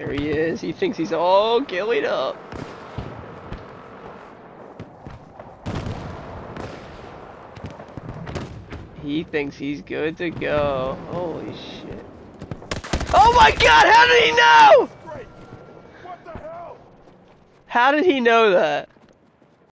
There he is. He thinks he's all gillied up. He thinks he's good to go. Holy shit. Oh my god, how did he know? What the hell? How did he know that?